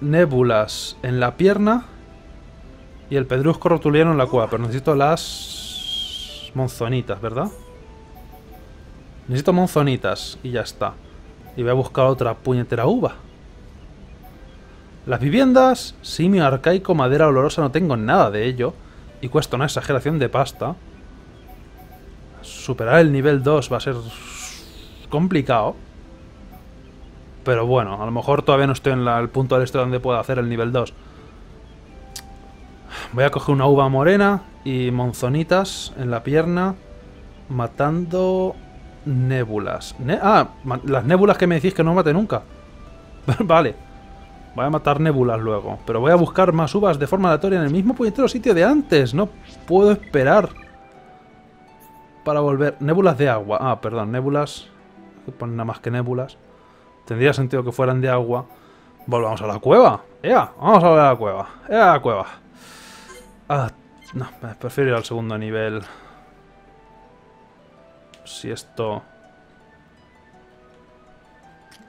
nébulas en la pierna y el pedrusco rotuliano en la cueva. Pero necesito las monzonitas, ¿verdad? Necesito monzonitas y ya está. Y voy a buscar otra puñetera uva. Las viviendas, simio arcaico, madera olorosa, no tengo nada de ello. Y cuesta una exageración de pasta. Superar el nivel 2 va a ser complicado. Pero bueno, a lo mejor todavía no estoy en el punto del este donde pueda hacer el nivel 2. Voy a coger una uva morena y monzonitas en la pierna. Matando nébulas. ah, las nébulas que me decís que no mate nunca. vale. Voy a matar nébulas luego. Pero voy a buscar más uvas de forma aleatoria en el mismo puñetero sitio de antes. No puedo esperar. Para volver. Nébulas de agua. Ah, perdón. Nébulas. Ponen nada más que nébulas. Tendría sentido que fueran de agua. Volvamos a la cueva. ¡Ea! Vamos a volver a la cueva. ¡Ea la cueva! Ah, no, prefiero ir al segundo nivel. Si esto...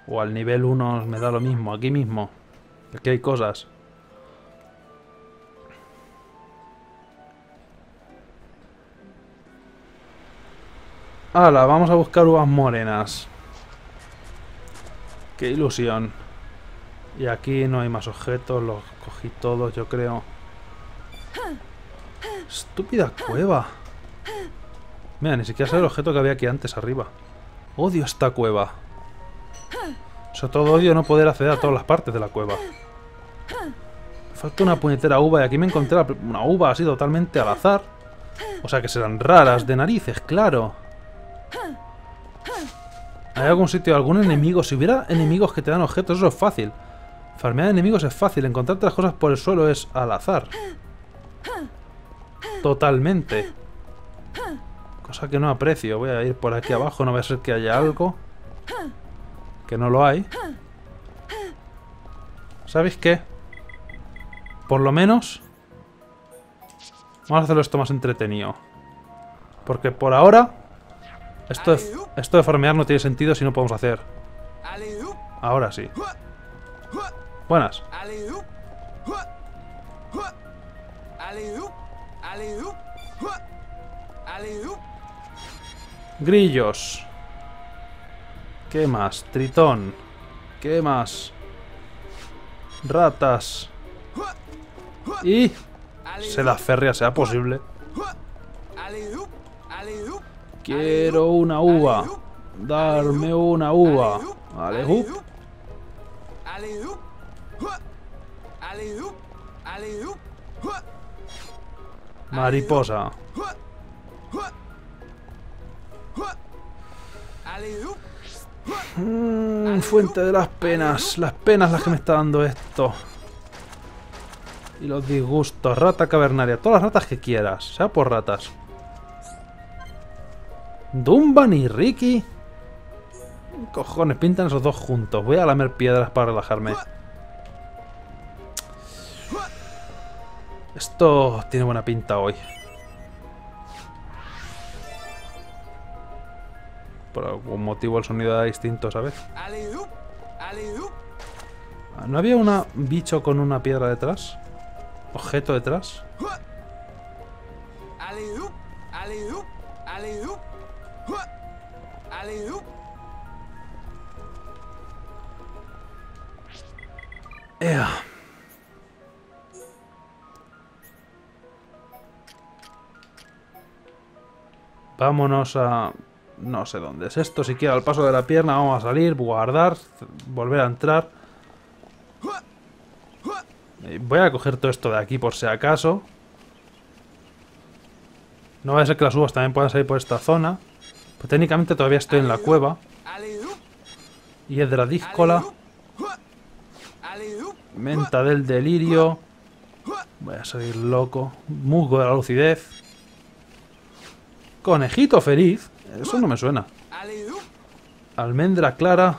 O al nivel 1 me da lo mismo, aquí mismo. Aquí hay cosas. Hala, vamos a buscar uvas morenas. Qué ilusión. Y aquí no hay más objetos, los cogí todos, yo creo. Estúpida cueva. Mira, ni siquiera sé el objeto que había aquí antes arriba. Odio esta cueva. Sobre todo odio no poder acceder a todas las partes de la cueva. falta una puñetera uva y aquí me encontré una uva así totalmente al azar. O sea que serán raras de narices, claro. ¿Hay algún sitio, algún enemigo? Si hubiera enemigos que te dan objetos, eso es fácil. Farmear enemigos es fácil. Encontrarte las cosas por el suelo es al azar. Totalmente. Cosa que no aprecio. Voy a ir por aquí abajo. No va a ser que haya algo. Que no lo hay. ¿Sabéis qué? Por lo menos... Vamos a hacerlo esto más entretenido. Porque por ahora esto de, esto de farmear no tiene sentido si no podemos hacer. Ahora sí. Buenas. Grillos. ¿Qué más? Tritón. ¿Qué más? Ratas. Y... Se la férrea sea posible. Quiero una uva. Darme una uva. Vale, hup. Mariposa. Mm, fuente de las penas. Las penas las que me está dando esto. Y los disgustos. Rata cavernaria. Todas las ratas que quieras. Sea por ratas. Dumban y Ricky. Cojones, pintan esos dos juntos. Voy a lamer piedras para relajarme. Esto tiene buena pinta hoy. Por algún motivo el sonido era distinto, ¿sabes? ¿No había un bicho con una piedra detrás? ¿Objeto detrás? Vámonos a... No sé dónde es esto. Si quiero al paso de la pierna, vamos a salir, guardar, volver a entrar. Voy a coger todo esto de aquí por si acaso. No va a ser que las uvas también puedan salir por esta zona. Pues técnicamente todavía estoy en la cueva. La díscola. Menta del delirio. Voy a salir loco. Musgo de la lucidez. Conejito feliz. Eso no me suena. Almendra clara.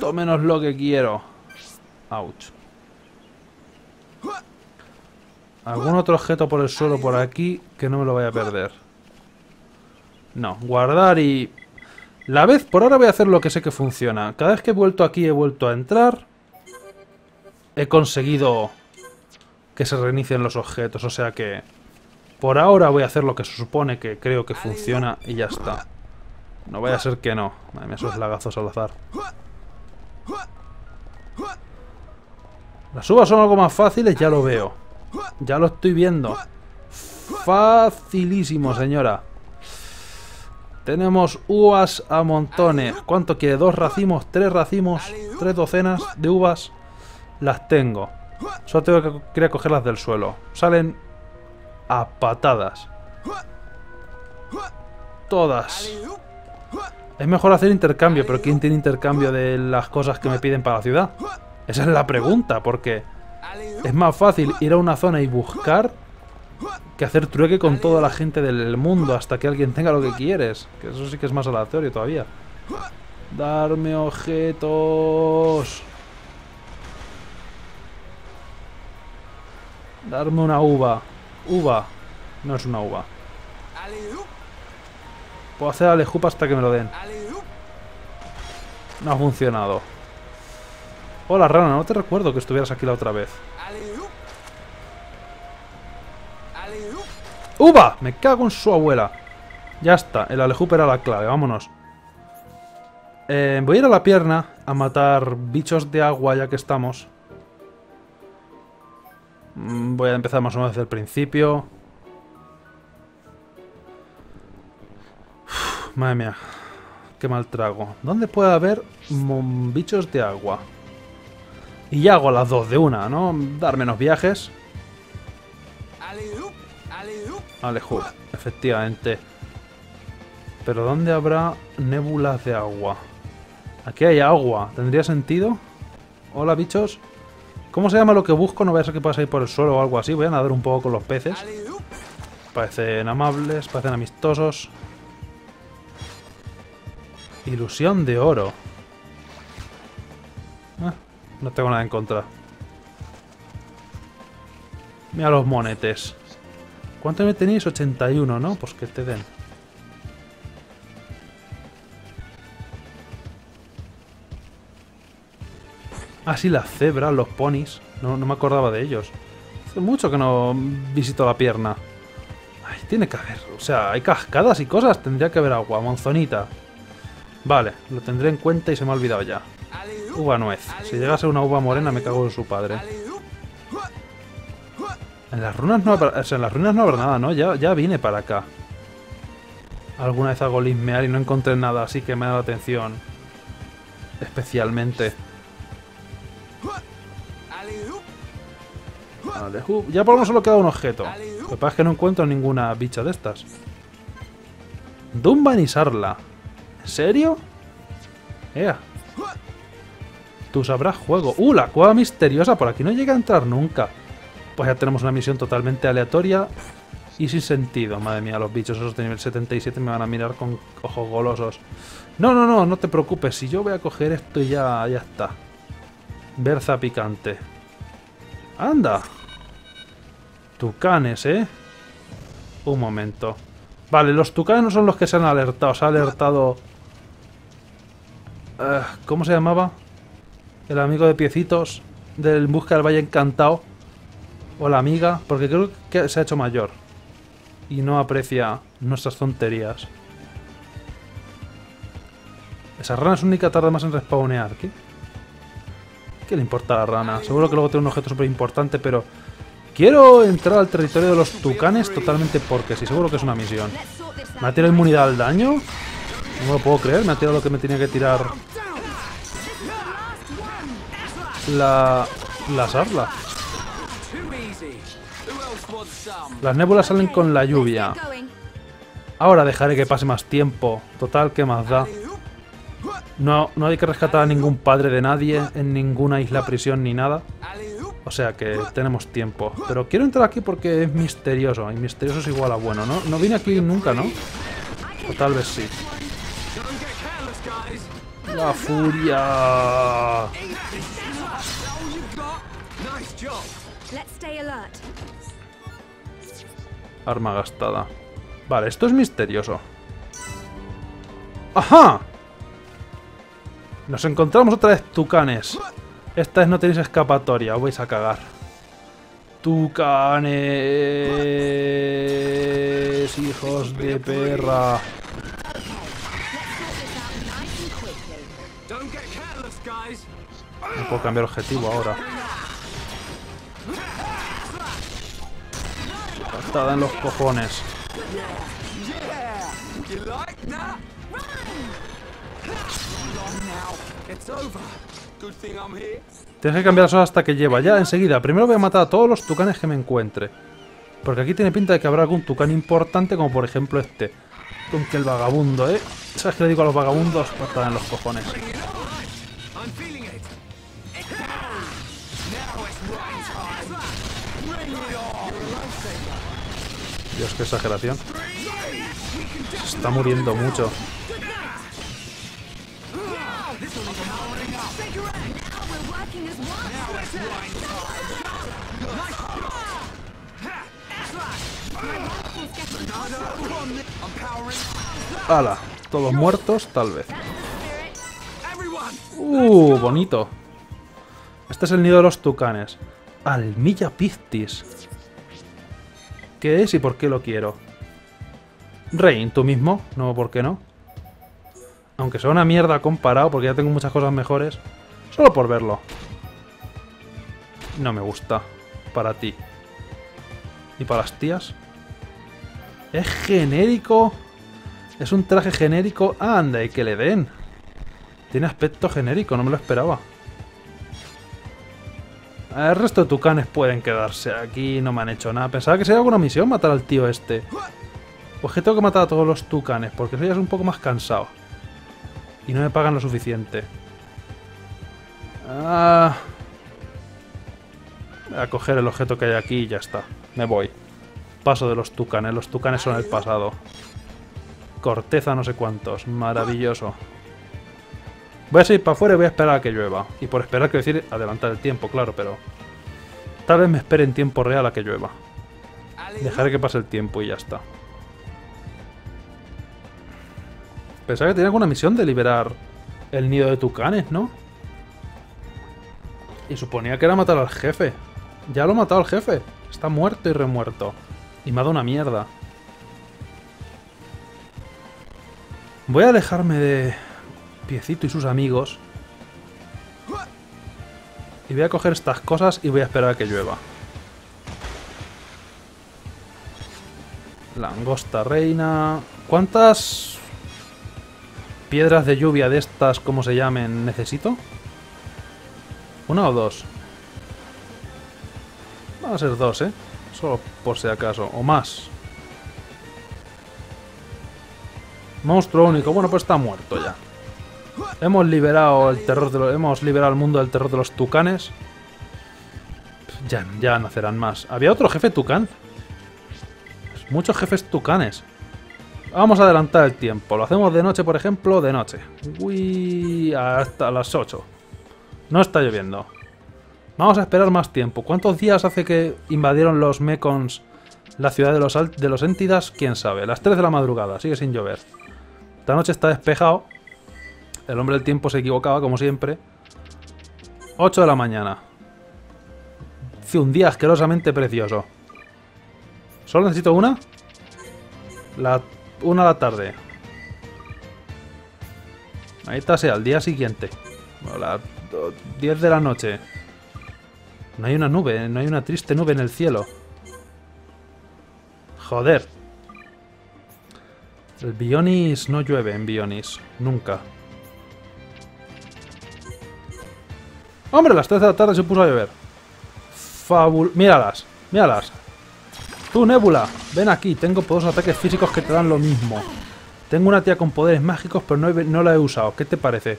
Tómenos lo que quiero. Ouch. ¿Algún otro objeto por el suelo por aquí que no me lo vaya a perder? No, guardar y... La vez, por ahora voy a hacer lo que sé que funciona. Cada vez que he vuelto aquí he vuelto a entrar he conseguido que se reinicien los objetos. O sea que por ahora voy a hacer lo que se supone que creo que funciona y ya está. No vaya a ser que no. Madre mía, esos lagazos al azar. Las uvas son algo más fáciles, ya lo veo. Ya lo estoy viendo. Facilísimo, señora. Tenemos uvas a montones. ¿Cuánto quiere? ¿Dos racimos? ¿Tres racimos? ¿Tres docenas de uvas? Las tengo. Solo tengo que ir cogerlas del suelo. Salen a patadas. Todas. Es mejor hacer intercambio, pero ¿quién tiene intercambio de las cosas que me piden para la ciudad? Esa es la pregunta, porque es más fácil ir a una zona y buscar que hacer trueque con toda la gente del mundo hasta que alguien tenga lo que quieres. Que eso sí que es más aleatorio todavía. Darme objetos. Darme una uva. Uva. No es una uva. Puedo hacer alejupa hasta que me lo den. No ha funcionado. Hola, rana. No te recuerdo que estuvieras aquí la otra vez. ¡Uva! Me cago en su abuela. Ya está, el alejup era la clave, vámonos. Eh, voy a ir a la pierna a matar bichos de agua ya que estamos. Mm, voy a empezar más o menos desde el principio. madre mía. Qué mal trago. ¿Dónde puede haber bichos de agua? Y ya hago las dos de una, ¿no? Dar menos viajes. Alejo, efectivamente. Pero ¿dónde habrá nébulas de agua? Aquí hay agua. ¿Tendría sentido? Hola, bichos. ¿Cómo se llama lo que busco? No voy a ser que pase ahí por el suelo o algo así. Voy a nadar un poco con los peces. Parecen amables, parecen amistosos. Ilusión de oro. Ah, no tengo nada en contra. Mira los monetes. ¿Cuánto me tenéis? 81, ¿no? Pues que te den. Ah, sí, las cebras, los ponis. No, no me acordaba de ellos. Hace mucho que no visito la pierna. Ay, tiene que haber. O sea, hay cascadas y cosas. Tendría que haber agua. Monzonita. Vale, lo tendré en cuenta y se me ha olvidado ya. Uva nuez. Si llegase una uva morena me cago en su padre. En las ruinas no habrá, en las ruinas no habrá nada, ¿no? Ya, ya vine para acá. Alguna vez hago lismear y no encontré nada, así que me da la atención. Especialmente. Ya por lo menos solo queda un objeto. Lo que pasa es que no encuentro ninguna bicha de estas. Dumban y Sarla. ¿En serio? Ea. Tú sabrás juego. ¡Uh! La cueva misteriosa. Por aquí no llega a entrar nunca. Pues ya tenemos una misión totalmente aleatoria y sin sentido. Madre mía, los bichos esos de nivel 77 me van a mirar con ojos golosos. No, no, no, no te preocupes. Si yo voy a coger esto y ya, ya está. Berza picante. ¡Anda! Tucanes, ¿eh? Un momento. Vale, los tucanes no son los que se han alertado. Se ha alertado... Eh, ¿Cómo se llamaba? El amigo de piecitos del Busca del Valle Encantado. O la amiga, porque creo que se ha hecho mayor. Y no aprecia nuestras tonterías. Esa rana es única tarda más en respawnear. ¿Qué? ¿Qué le importa a la rana? Seguro que luego tiene un objeto súper importante, pero... Quiero entrar al territorio de los tucanes totalmente porque sí, seguro que es una misión. ¿Me ha tirado inmunidad al daño? No lo puedo creer, me ha tirado lo que me tenía que tirar... La... La sarla. Las nébulas salen con la lluvia. Ahora dejaré que pase más tiempo. Total, ¿qué más da? No, no hay que rescatar a ningún padre de nadie en ninguna isla prisión ni nada. O sea que tenemos tiempo. Pero quiero entrar aquí porque es misterioso. Y misterioso es igual a bueno, ¿no? No vine aquí nunca, ¿no? O tal vez sí. La furia. Arma gastada. Vale, esto es misterioso. ¡Ajá! Nos encontramos otra vez tucanes. Esta vez no tenéis escapatoria, os vais a cagar. Tucanes, hijos de perra. No puedo cambiar objetivo ahora. Patada en los cojones. Tienes que cambiar eso hasta que lleva. Ya, enseguida. Primero voy a matar a todos los tucanes que me encuentre. Porque aquí tiene pinta de que habrá algún tucán importante, como por ejemplo este. Con que el vagabundo, ¿eh? ¿Sabes qué le digo a los vagabundos? Patada en los cojones. Dios, qué exageración. Se está muriendo mucho. ¡Hala! Todos muertos, tal vez. Everyone, ¡Uh! Bonito. Este es el nido de los tucanes. Almilla Pictis. ¿Qué es y por qué lo quiero? Rain, tú mismo. No, ¿por qué no? Aunque sea una mierda comparado, porque ya tengo muchas cosas mejores. Solo por verlo. No me gusta. Para ti. ¿Y para las tías? Es genérico. Es un traje genérico. Anda, y que le den. Tiene aspecto genérico, no me lo esperaba. El resto de tucanes pueden quedarse aquí, no me han hecho nada. Pensaba que sería alguna misión matar al tío este. Pues que tengo que matar a todos los tucanes, porque soy ya un poco más cansado. Y no me pagan lo suficiente. Ah. A coger el objeto que hay aquí y ya está. Me voy. Paso de los tucanes. Los tucanes son el pasado. Corteza no sé cuántos. Maravilloso. Voy a salir para afuera y voy a esperar a que llueva. Y por esperar quiero decir adelantar el tiempo, claro, pero... Tal vez me espere en tiempo real a que llueva. Dejaré que pase el tiempo y ya está. Pensaba que tenía alguna misión de liberar el nido de tucanes, ¿no? Y suponía que era matar al jefe. Ya lo he matado al jefe. Está muerto y remuerto. Y me ha dado una mierda. Voy a alejarme de Piecito y sus amigos. Y voy a coger estas cosas y voy a esperar a que llueva. Langosta reina. ¿Cuántas piedras de lluvia de estas, como se llamen, necesito? ¿Una o dos? Van a ser dos, ¿eh? Solo por si acaso. O más. Monstruo único. Bueno, pues está muerto ya. Hemos liberado el terror de los, hemos liberado el mundo del terror de los tucanes. Ya, ya nacerán más. ¿Había otro jefe tucán? Muchos jefes tucanes. Vamos a adelantar el tiempo. Lo hacemos de noche, por ejemplo, de noche. Uy, hasta las 8. No está lloviendo. Vamos a esperar más tiempo. ¿Cuántos días hace que invadieron los Mekons la ciudad de los, de los Entidas? ¿Quién sabe? Las 3 de la madrugada. Sigue sin llover. Esta noche está despejado. El hombre del tiempo se equivocaba, como siempre. 8 de la mañana. Hace un día asquerosamente precioso. ¿Solo necesito una? La una de la tarde. Ahí está, sea, al día siguiente. A las 10 de la noche. No hay una nube, no hay una triste nube en el cielo. Joder. El Bionis no llueve en Bionis. Nunca. ¡Hombre! A las 3 de la tarde se puso a llover. Fabul... Míralas, míralas. Tú, Nebula, ven aquí. Tengo poderosos ataques físicos que te dan lo mismo. Tengo una tía con poderes mágicos, pero no, no la he usado. ¿Qué te parece?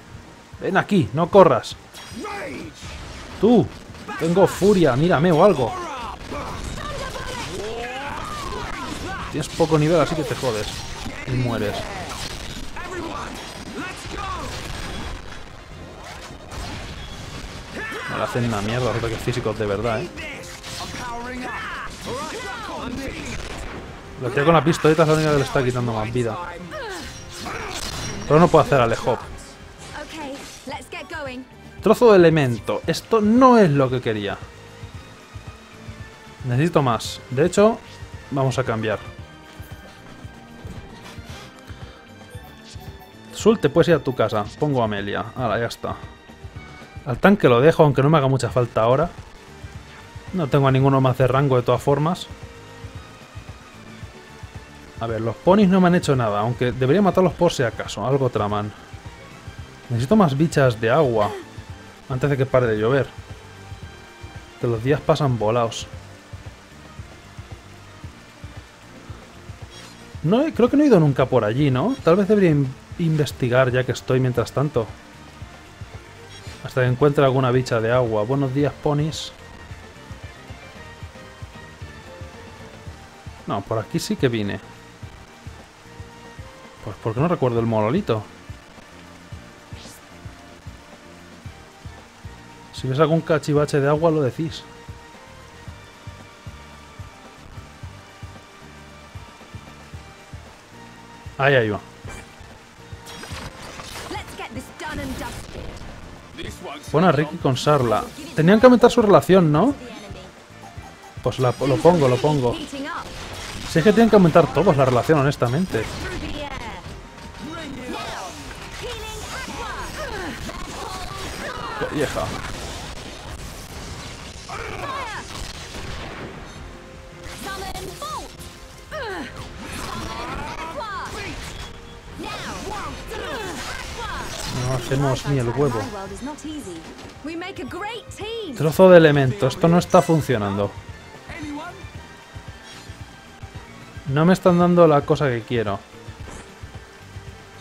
Ven aquí, no corras. Tú, tengo furia, mírame o algo. Tienes poco nivel, así que te jodes. Y mueres. Me la hacen una mierda los ataques físicos de verdad, eh. La tía con la pistoleta es la única que le está quitando más vida. Pero no puedo hacer Alejop. Trozo de elemento. Esto no es lo que quería. Necesito más. De hecho, vamos a cambiar. Sul, te puedes ir a tu casa. Pongo a Amelia. Ahora, ya está. Al tanque lo dejo, aunque no me haga mucha falta ahora. No tengo a ninguno más de rango de todas formas. A ver, los ponis no me han hecho nada, aunque debería matarlos por si acaso. Algo traman. Necesito más bichas de agua. Antes de que pare de llover. Que los días pasan volados. No, creo que no he ido nunca por allí, ¿no? Tal vez debería in- investigar ya que estoy mientras tanto. Hasta que encuentre alguna bicha de agua. Buenos días, ponis. No, por aquí sí que vine. Pues porque no recuerdo el monolito. Si ves algún cachivache de agua, lo decís. Ahí, ahí va. A Ricky con Sarla. Tenían que aumentar su relación, ¿no? Pues la- lo pongo, lo pongo. Si es que tienen que aumentar todos la relación, honestamente. Vieja. No hacemos ni el huevo. Trozo de elemento. Esto no está funcionando. No me están dando la cosa que quiero.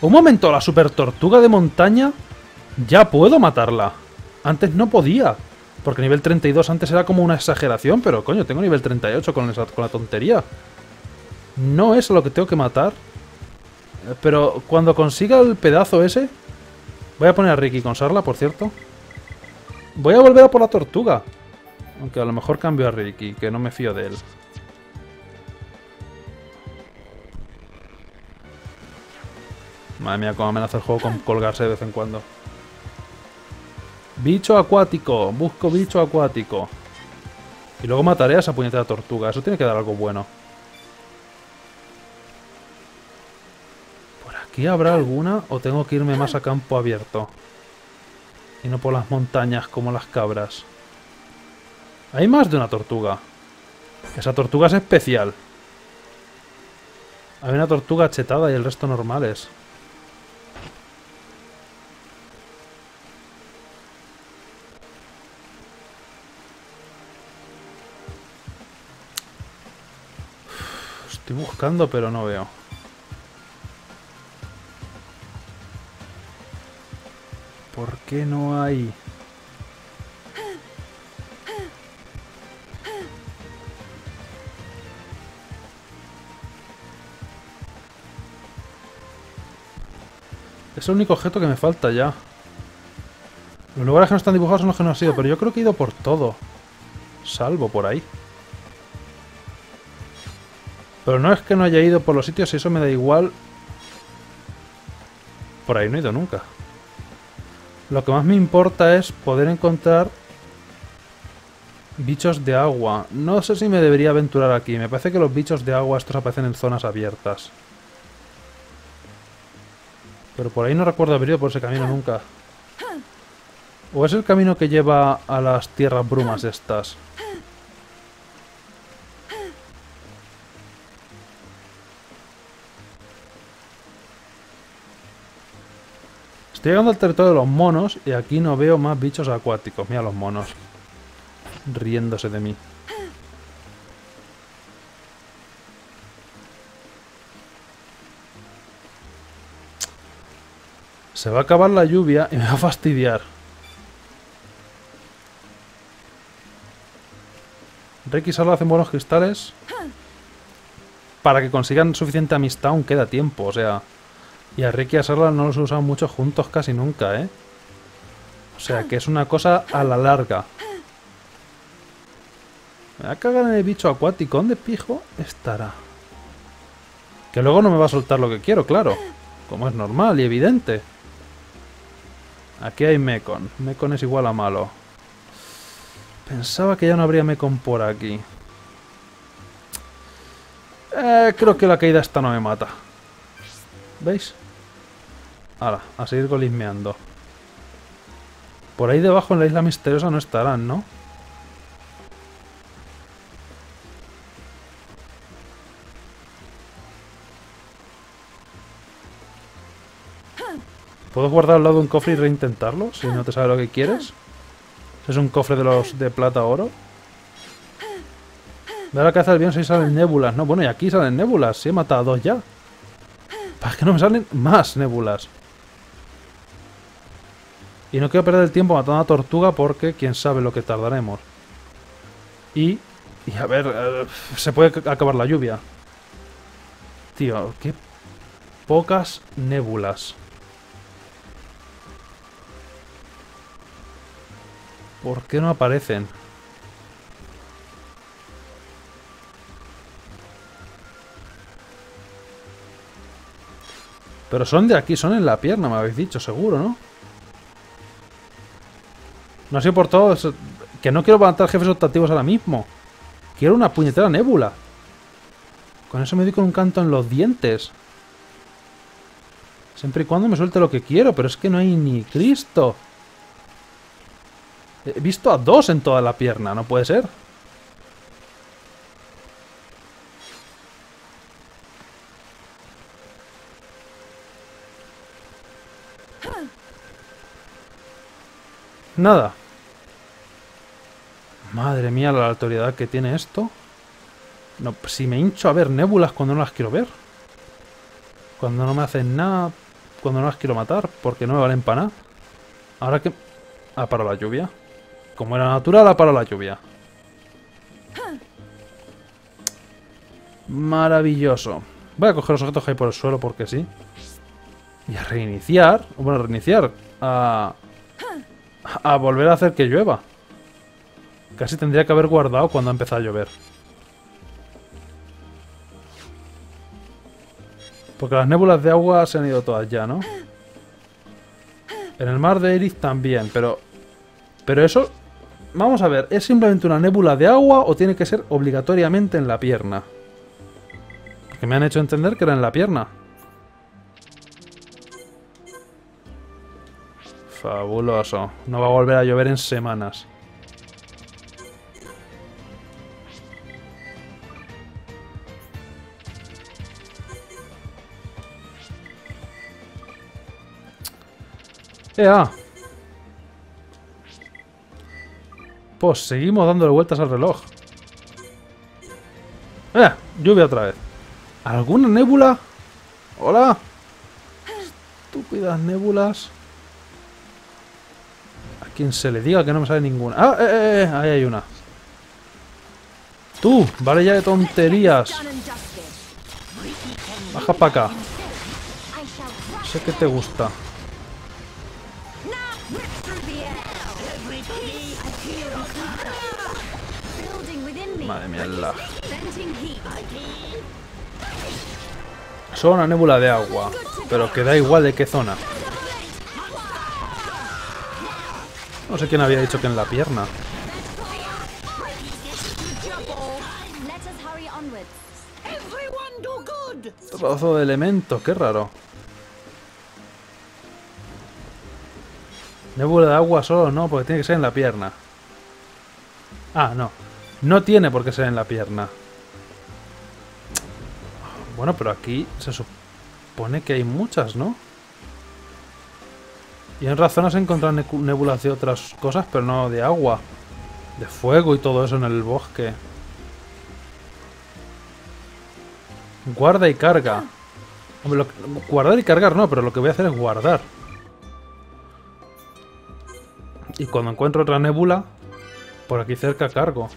Un momento, la super tortuga de montaña. Ya puedo matarla. Antes no podía. Porque nivel 32 antes era como una exageración, pero coño, tengo nivel 38 con, esa, con la tontería. No es lo que tengo que matar. Pero cuando consiga el pedazo ese... Voy a poner a Ricky con Sarla, por cierto. Voy a volver a por la tortuga. Aunque a lo mejor cambio a Ricky, que no me fío de él. Madre mía, cómo amenaza el juego con colgarse de vez en cuando. Bicho acuático. Busco bicho acuático. Y luego mataré a esa puñetera tortuga. Eso tiene que dar algo bueno. Aquí habrá alguna o tengo que irme más a campo abierto? Y no por las montañas como las cabras. Hay más de una tortuga. Esa tortuga es especial. Hay una tortuga chetada y el resto normales. Estoy buscando pero no veo. ¿Por qué no hay? Es el único objeto que me falta ya. Los lugares que no están dibujados son los que no han sido, pero yo creo que he ido por todo. Salvo por ahí. Pero no es que no haya ido por los sitios, eso me da igual. Por ahí no he ido nunca. Lo que más me importa es poder encontrar bichos de agua. No sé si me debería aventurar aquí. Me parece que los bichos de agua estos aparecen en zonas abiertas. Pero por ahí no recuerdo haber ido por ese camino nunca. ¿O es el camino que lleva a las tierras brumas estas? Estoy llegando al territorio de los monos y aquí no veo más bichos acuáticos. Mira los monos. Riéndose de mí. Se va a acabar la lluvia y me va a fastidiar. Ricky y Salo hacen buenos cristales. Para que consigan suficiente amistad aún queda tiempo, o sea... Y a Ricky y a Sarla no los usado mucho juntos casi nunca, ¿eh? O sea que es una cosa a la larga. Me va a cagar en el bicho acuático. ¿Dónde pijo estará? Que luego no me va a soltar lo que quiero, claro. Como es normal y evidente. Aquí hay Mekon. Mekon es igual a malo. Pensaba que ya no habría Mekon por aquí. Eh, creo que la caída esta no me mata. ¿Veis? Ahora, a seguir golismeando. Por ahí debajo en la isla misteriosa no estarán, ¿no? ¿Puedo guardar al lado de un cofre y reintentarlo? Si no te sabe lo que quieres. Es un cofre de los de plata oro. A la cabeza del bien si salen nébulas. No, bueno, y aquí salen nébulas. Sí, he matado a dos ya. ¿Para que no me salen más nébulas? Y no quiero perder el tiempo matando a tortuga porque quién sabe lo que tardaremos. Y... Y a ver, eh, se puede acabar la lluvia. Tío, qué pocas nébulas. ¿Por qué no aparecen? Pero son de aquí, son en la pierna, me habéis dicho, seguro, ¿no? No sé por todo, que no quiero matar jefes optativos ahora mismo. Quiero una puñetera nébula. Con eso me doy con un canto en los dientes. Siempre y cuando me suelte lo que quiero, pero es que no hay ni Cristo. He visto a dos en toda la pierna, no puede ser. Nada. Madre mía, la autoridad que tiene esto. No, si me hincho a ver nébulas cuando no las quiero ver. Cuando no me hacen nada. Cuando no las quiero matar. Porque no me valen para nada. Ahora que... Ah, para la lluvia. Como era natural, ha parado la lluvia. Maravilloso. Voy a coger los objetos que hay por el suelo porque sí. Y a reiniciar. Bueno, a reiniciar. A... A volver a hacer que llueva. Casi tendría que haber guardado cuando ha empezado a llover. Porque las nébulas de agua se han ido todas ya, ¿no? En el mar de Eris también, pero... Pero eso... Vamos a ver, ¿es simplemente una nébula de agua o tiene que ser obligatoriamente en la pierna? Porque me han hecho entender que era en la pierna. Fabuloso. No va a volver a llover en semanas. ¡Ea! Pues seguimos dándole vueltas al reloj. ¡Eh! Lluvia otra vez. ¿Alguna nébula? ¡Hola! Estúpidas nébulas. Quien se le diga que no me sale ninguna. ¡Ah! ¡Eh, eh, eh! Ahí hay una. ¡Tú! Vale ya de tonterías. Baja para acá. Sé que te gusta. Madre mía, la... Son una nébula de agua. Pero que da igual de qué zona. No sé quién había dicho que en la pierna. Trozo de elemento, qué raro. Nébula de agua solo no, porque tiene que ser en la pierna. Ah, no. No tiene por qué ser en la pierna. Bueno, pero aquí se supone que hay muchas, ¿no? Y en razón has encontrado necu- nébulas de otras cosas, pero no de agua. De fuego y todo eso en el bosque. Guarda y carga. Hombre, guardar y cargar no, pero lo que voy a hacer es guardar. Y cuando encuentro otra nébula, por aquí cerca cargo.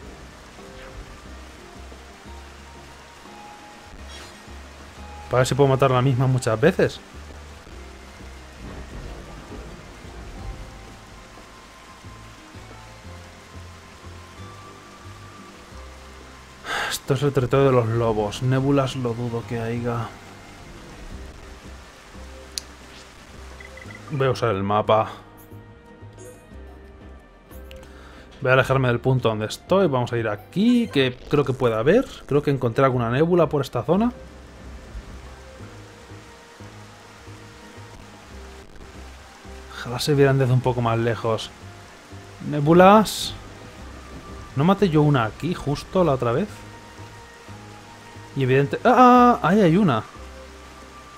Para ver si puedo matar la misma muchas veces. Esto es el territorio de los lobos. Nébulas lo dudo que haya. Voy a usar el mapa. Voy a alejarme del punto donde estoy. Vamos a ir aquí, que creo que puede haber. Creo que encontré alguna nébula por esta zona. Ojalá se vieran desde un poco más lejos. Nébulas. ¿No maté yo una aquí justo la otra vez? Y evidente... ¡Ah! Ahí hay una.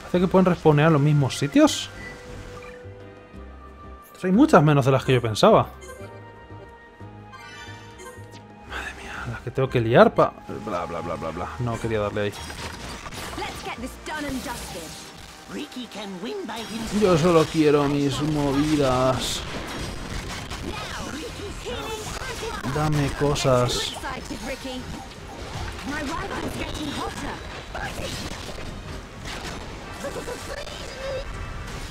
Parece que pueden respawnear los mismos sitios. Hay muchas menos de las que yo pensaba. Madre mía, las que tengo que liar pa... Bla, bla, bla, bla, bla. No quería darle ahí. Yo solo quiero mis movidas. Dame cosas.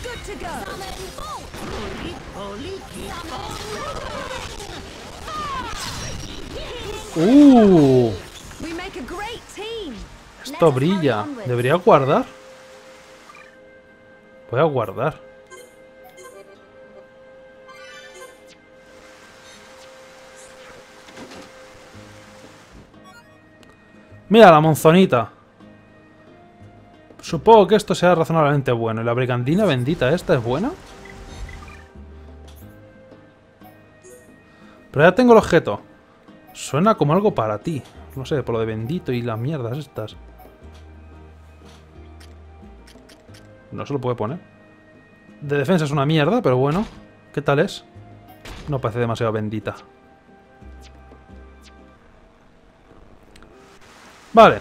Good to go. Holy ¡Uh! Great team. Esto brilla. ¿Debería guardar? Voy a guardar. Mira la monzonita. Supongo que esto sea razonablemente bueno. ¿Y la brigandina bendita esta es buena? Pero ya tengo el objeto. Suena como algo para ti. No sé, por lo de bendito y las mierdas estas. No se lo puede poner. De defensa es una mierda, pero bueno. ¿Qué tal es? No parece demasiado bendita. Vale.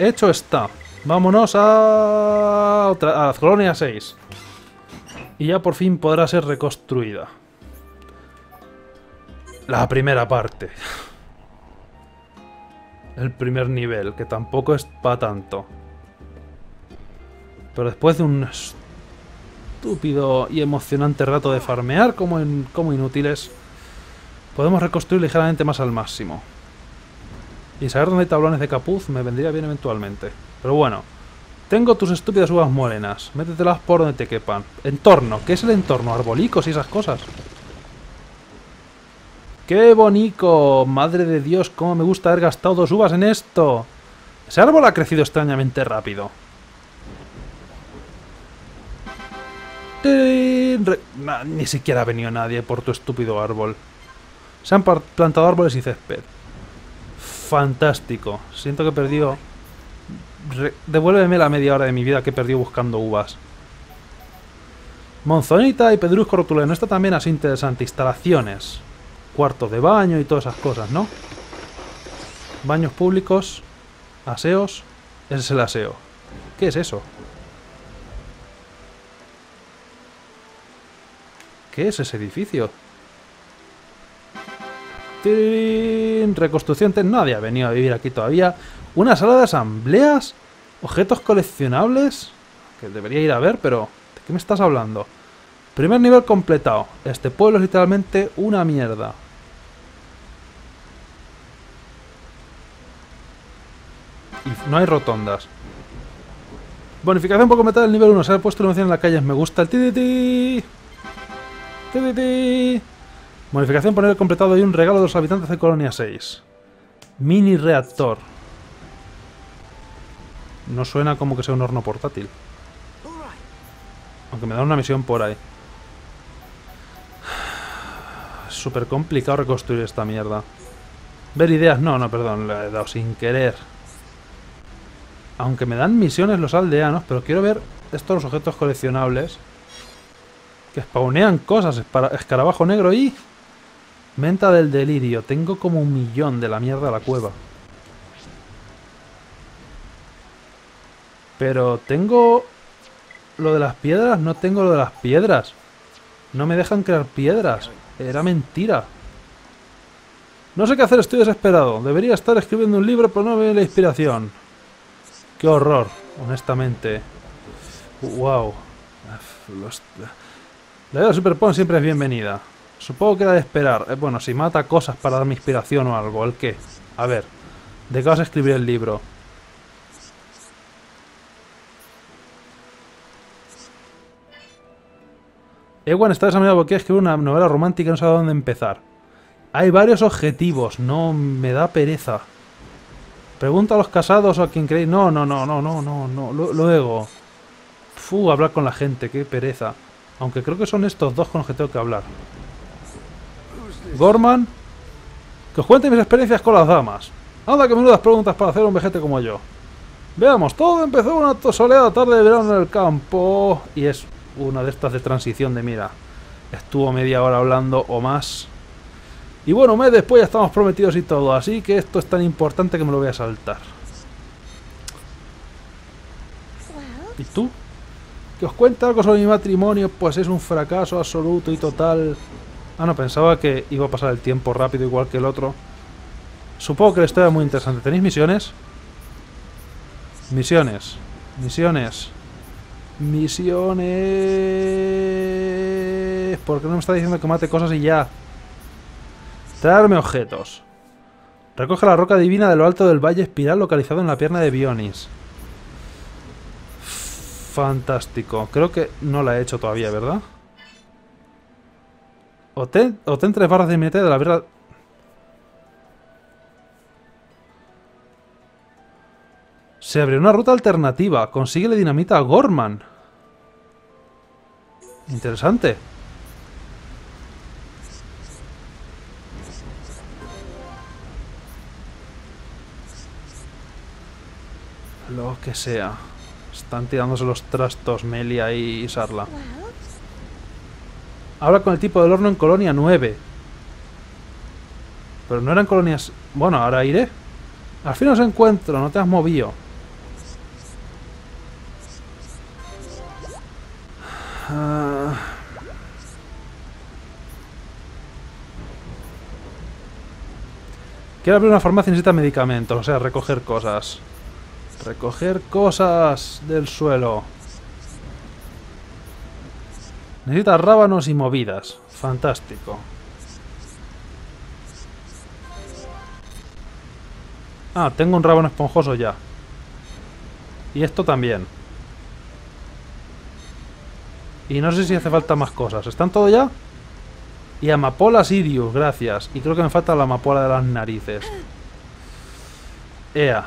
Hecho está. Vámonos a, otra, a colonia 6. Y ya por fin podrá ser reconstruida. La primera parte. El primer nivel, que tampoco es para tanto. Pero después de un estúpido y emocionante rato de farmear como, en, como inútiles, podemos reconstruir ligeramente más al máximo. Y saber dónde hay tablones de capuz me vendría bien eventualmente. Pero bueno, tengo tus estúpidas uvas morenas. Métetelas por donde te quepan. Entorno, ¿qué es el entorno? Arbolicos y esas cosas. ¡Qué bonito! Madre de Dios, cómo me gusta haber gastado dos uvas en esto. Ese árbol ha crecido extrañamente rápido. Ni siquiera ha venido nadie por tu estúpido árbol. Se han plantado árboles y césped. Fantástico. Siento que he perdido... Devuélveme la media hora de mi vida que he perdido buscando uvas. Monzonita y pedrusco rotuleno. Esta también es interesante. Instalaciones. Cuartos de baño y todas esas cosas, ¿no? Baños públicos. Aseos. Ese es el aseo. ¿Qué es eso? ¿Qué es ese edificio? ¡Tirirín! Reconstrucción. Nadie ha venido a vivir aquí todavía. Una sala de asambleas. Objetos coleccionables. Que debería ir a ver, pero... ¿De qué me estás hablando? Primer nivel completado. Este pueblo es literalmente una mierda. Y no hay rotondas. Bonificación por completar el nivel 1. Se ha puesto iluminación en la calle. Me gusta el tititi. Tititi. Modificación por nivel completado y un regalo de los habitantes de Colonia 6. Mini reactor. No suena como que sea un horno portátil. Aunque me da una misión por ahí. Súper complicado reconstruir esta mierda. Ver ideas. No, no, perdón. Le he dado sin querer. Aunque me dan misiones los aldeanos, pero quiero ver estos objetos coleccionables. Que spawnean cosas. Escarabajo negro y... Menta del delirio. Tengo como un millón de la mierda de la cueva. Pero tengo... Lo de las piedras, no tengo lo de las piedras. No me dejan crear piedras. Era mentira. No sé qué hacer, estoy desesperado. Debería estar escribiendo un libro, pero no me viene la inspiración. Qué horror, honestamente. Wow. La idea de Superpon siempre es bienvenida. Supongo que era de esperar. Eh, bueno, si mata cosas para darme inspiración o algo, ¿el qué? A ver, ¿de qué vas a escribir el libro? Ewan está examinado porque escribir una novela romántica no sabe dónde empezar. Hay varios objetivos. No, me da pereza. Pregunta a los casados o a quien creéis. No, no, no, no, no, no, no. Lu- Luego. Fu, hablar con la gente. Qué pereza. Aunque creo que son estos dos con los que tengo que hablar. Gorman. Que os cuente mis experiencias con las damas. Anda, que menudas preguntas para hacer un vejete como yo. Veamos, todo empezó una soleada tarde de verano en el campo. Y es una de estas de transición de mira. Estuvo media hora hablando o más. Y bueno, un mes después ya estamos prometidos y todo. Así que esto es tan importante que me lo voy a saltar. ¿Y tú? ¿Que os cuente algo sobre mi matrimonio? Pues es un fracaso absoluto y total. Ah, no, pensaba que iba a pasar el tiempo rápido igual que el otro. Supongo que la historia es muy interesante. ¿Tenéis misiones? Misiones. Misiones. Misiones. ¿Por qué no me está diciendo que mate cosas y ya? Traerme objetos. Recoge la roca divina de lo alto del valle espiral localizado en la pierna de Bionis. Fantástico. Creo que no la he hecho todavía, ¿verdad? Obtén, obtén tres barras de dinamita de la Se abrió una ruta alternativa. Consigue dinamita a Gorman. Interesante. Lo que sea. Están tirándose los trastos Melia y Sarla. Habla con el tipo del horno en Colonia 9. Pero no eran colonias... Bueno, ahora iré. Al fin os encuentro, no te has movido. Quiero abrir una farmacia y necesita medicamentos, o sea, recoger cosas. Recoger cosas del suelo. Necesita rábanos y movidas. Fantástico. Ah, tengo un rábano esponjoso ya. Y esto también. Y no sé si hace falta más cosas. ¿Están todo ya? Y amapola Sirius, gracias. Y creo que me falta la amapola de las narices. Ea.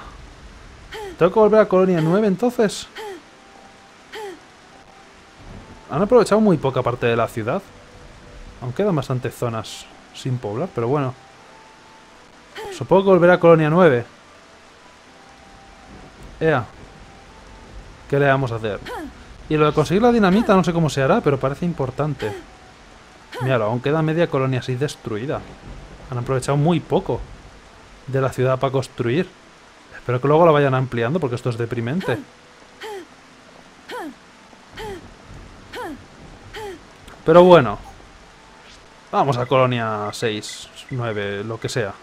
¿Tengo que volver a Colonia 9 entonces? Han aprovechado muy poca parte de la ciudad. Aún quedan bastantes zonas sin poblar, pero bueno. Supongo que volverá a Colonia 9. Ea. ¿Qué le vamos a hacer? Y lo de conseguir la dinamita no sé cómo se hará, pero parece importante. Míralo, aún queda media colonia así destruida. Han aprovechado muy poco de la ciudad para construir. Espero que luego la vayan ampliando porque esto es deprimente. Pero bueno. Vamos a colonia 6, 9, lo que sea.